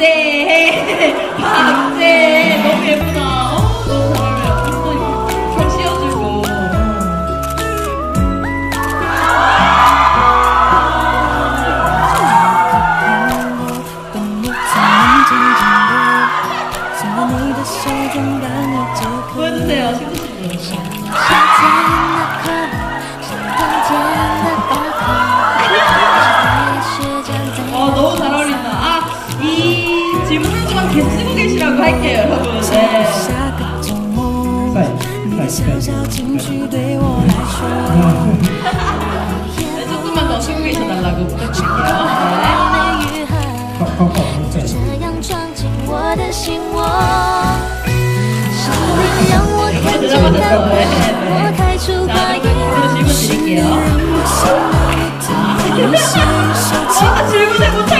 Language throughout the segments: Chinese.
박재혜 박제 너무 예쁘다 보여주세요 신부신부 已经约定过一起过下就这样闯进我的心窝是你让我我想要每天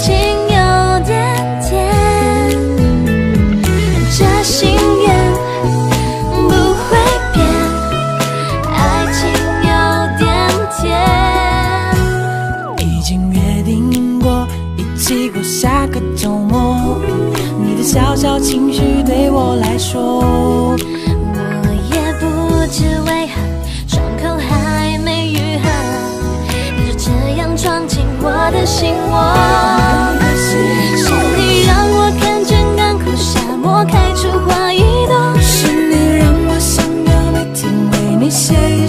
情有点甜，这心愿不会变，爱情有点甜。已经约定过一起过下个周末，你的小小情绪对我来说，我也不知为何伤口还没愈合，你就这样闯进我的心窝。我开出花一朵。是你让我想要每天为你写一